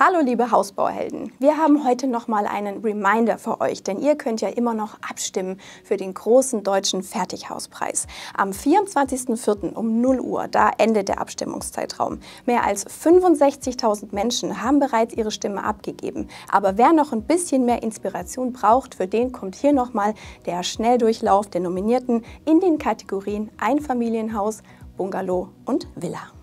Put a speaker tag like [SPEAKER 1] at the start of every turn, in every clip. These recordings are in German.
[SPEAKER 1] Hallo liebe Hausbauhelden, wir haben heute noch mal einen Reminder für euch, denn ihr könnt ja immer noch abstimmen für den großen deutschen Fertighauspreis. Am 24.04. um 0 Uhr, da endet der Abstimmungszeitraum. Mehr als 65.000 Menschen haben bereits ihre Stimme abgegeben. Aber wer noch ein bisschen mehr Inspiration braucht, für den kommt hier noch mal der Schnelldurchlauf der Nominierten in den Kategorien Einfamilienhaus, Bungalow und Villa.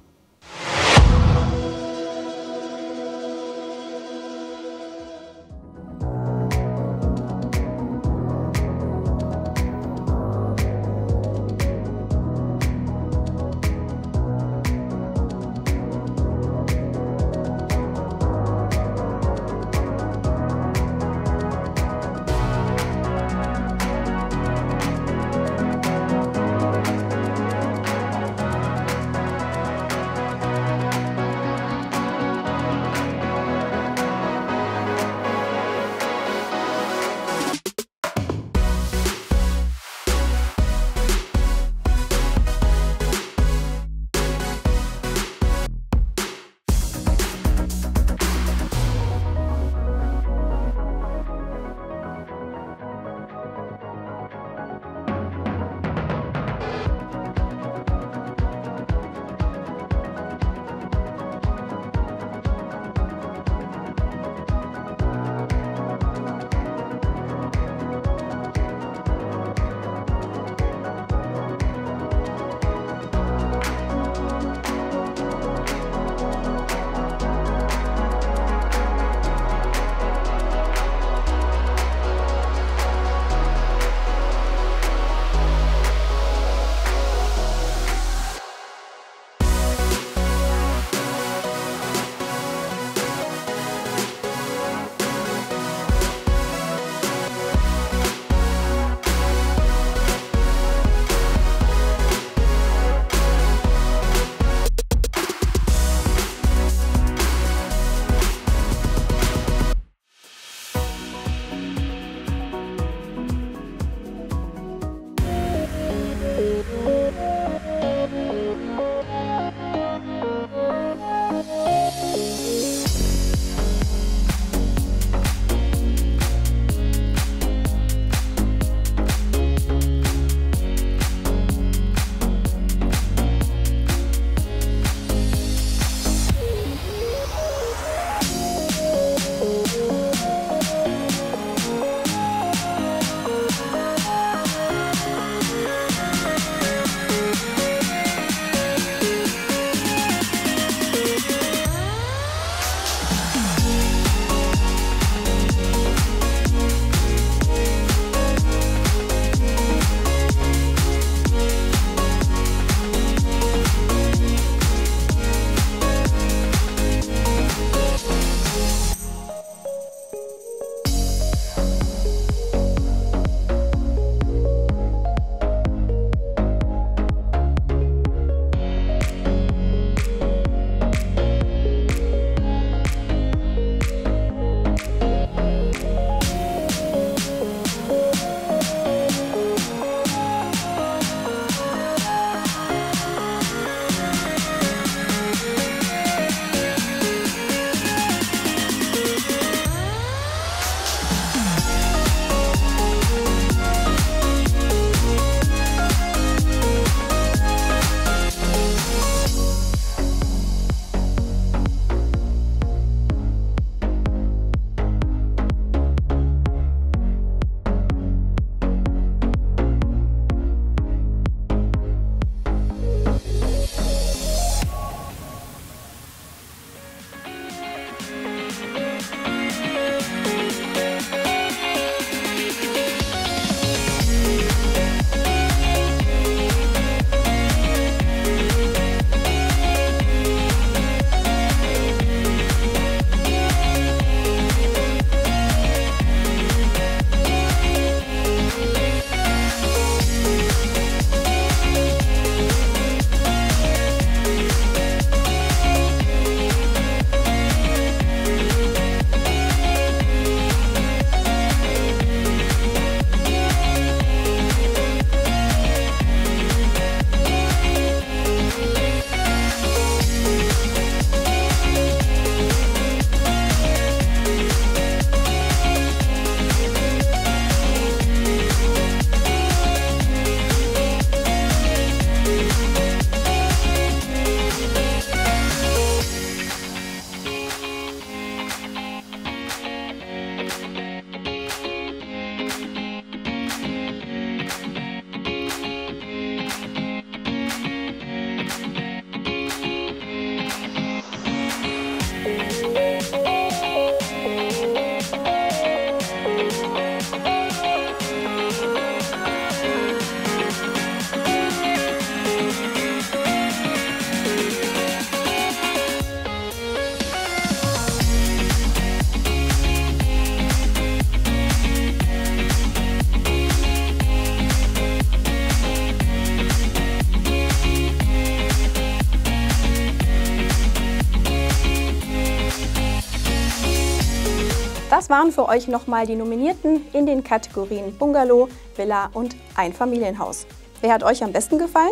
[SPEAKER 1] Das waren für euch nochmal die Nominierten in den Kategorien Bungalow, Villa und Einfamilienhaus. Wer hat euch am besten gefallen?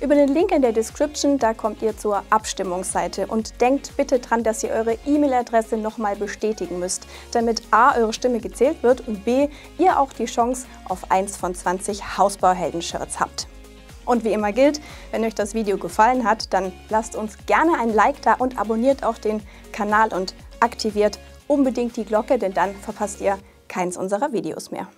[SPEAKER 1] Über den Link in der Description, da kommt ihr zur Abstimmungsseite und denkt bitte dran, dass ihr eure E-Mail-Adresse nochmal bestätigen müsst, damit a. eure Stimme gezählt wird und b. ihr auch die Chance auf eins von 20 Hausbauhelden-Shirts habt. Und wie immer gilt, wenn euch das Video gefallen hat, dann lasst uns gerne ein Like da und abonniert auch den Kanal und aktiviert unbedingt die Glocke, denn dann verpasst ihr keins unserer Videos mehr.